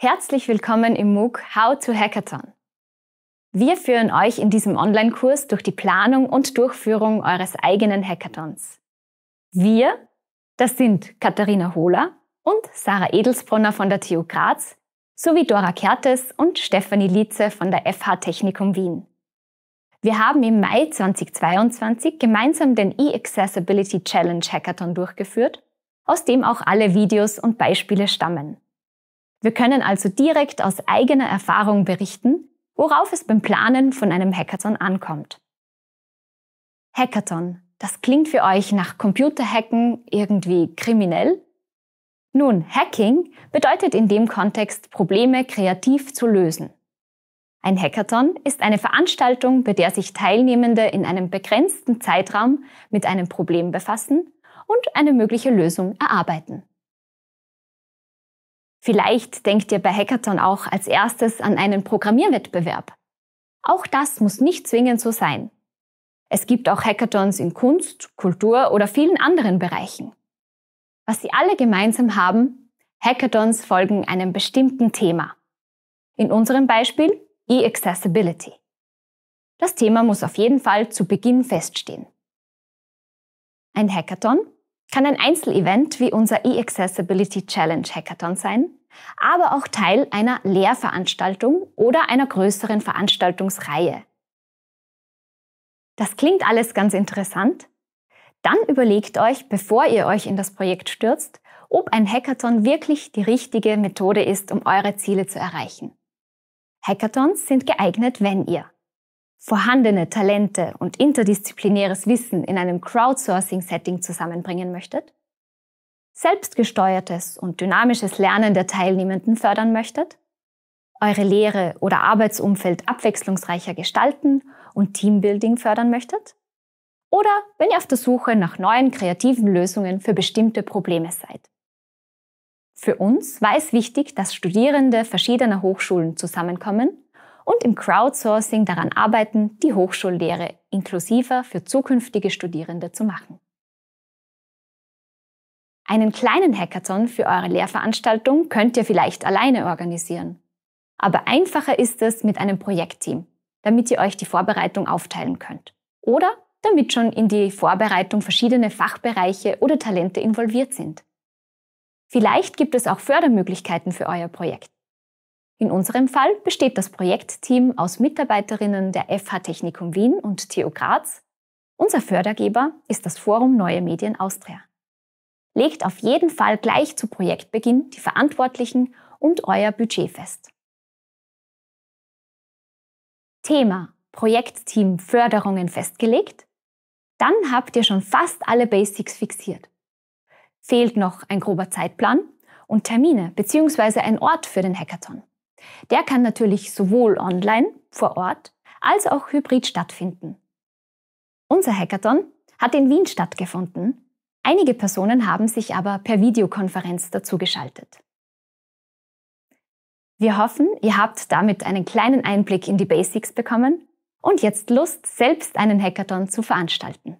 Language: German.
Herzlich willkommen im MOOC How to Hackathon. Wir führen euch in diesem Online-Kurs durch die Planung und Durchführung eures eigenen Hackathons. Wir, das sind Katharina Hohler und Sarah Edelsbronner von der TU Graz sowie Dora Kertes und Stefanie Lietze von der FH Technikum Wien. Wir haben im Mai 2022 gemeinsam den E-Accessibility Challenge Hackathon durchgeführt, aus dem auch alle Videos und Beispiele stammen. Wir können also direkt aus eigener Erfahrung berichten, worauf es beim Planen von einem Hackathon ankommt. Hackathon, das klingt für euch nach Computerhacken irgendwie kriminell? Nun, Hacking bedeutet in dem Kontext, Probleme kreativ zu lösen. Ein Hackathon ist eine Veranstaltung, bei der sich Teilnehmende in einem begrenzten Zeitraum mit einem Problem befassen und eine mögliche Lösung erarbeiten. Vielleicht denkt ihr bei Hackathon auch als erstes an einen Programmierwettbewerb. Auch das muss nicht zwingend so sein. Es gibt auch Hackathons in Kunst, Kultur oder vielen anderen Bereichen. Was sie alle gemeinsam haben, Hackathons folgen einem bestimmten Thema. In unserem Beispiel E-Accessibility. Das Thema muss auf jeden Fall zu Beginn feststehen. Ein Hackathon kann ein Einzelevent wie unser E-Accessibility Challenge Hackathon sein, aber auch Teil einer Lehrveranstaltung oder einer größeren Veranstaltungsreihe. Das klingt alles ganz interessant. Dann überlegt euch, bevor ihr euch in das Projekt stürzt, ob ein Hackathon wirklich die richtige Methode ist, um eure Ziele zu erreichen. Hackathons sind geeignet, wenn ihr vorhandene Talente und interdisziplinäres Wissen in einem Crowdsourcing-Setting zusammenbringen möchtet, selbstgesteuertes und dynamisches Lernen der Teilnehmenden fördern möchtet, eure Lehre oder Arbeitsumfeld abwechslungsreicher gestalten und Teambuilding fördern möchtet, oder wenn ihr auf der Suche nach neuen kreativen Lösungen für bestimmte Probleme seid. Für uns war es wichtig, dass Studierende verschiedener Hochschulen zusammenkommen und im Crowdsourcing daran arbeiten, die Hochschullehre inklusiver für zukünftige Studierende zu machen. Einen kleinen Hackathon für eure Lehrveranstaltung könnt ihr vielleicht alleine organisieren. Aber einfacher ist es mit einem Projektteam, damit ihr euch die Vorbereitung aufteilen könnt. Oder damit schon in die Vorbereitung verschiedene Fachbereiche oder Talente involviert sind. Vielleicht gibt es auch Fördermöglichkeiten für euer Projekt. In unserem Fall besteht das Projektteam aus Mitarbeiterinnen der FH Technikum Wien und TU Graz. Unser Fördergeber ist das Forum Neue Medien Austria. Legt auf jeden Fall gleich zu Projektbeginn die Verantwortlichen und euer Budget fest. Thema Projektteam Förderungen festgelegt? Dann habt ihr schon fast alle Basics fixiert. Fehlt noch ein grober Zeitplan und Termine bzw. ein Ort für den Hackathon. Der kann natürlich sowohl online, vor Ort, als auch hybrid stattfinden. Unser Hackathon hat in Wien stattgefunden. Einige Personen haben sich aber per Videokonferenz dazugeschaltet. Wir hoffen, ihr habt damit einen kleinen Einblick in die Basics bekommen und jetzt Lust, selbst einen Hackathon zu veranstalten.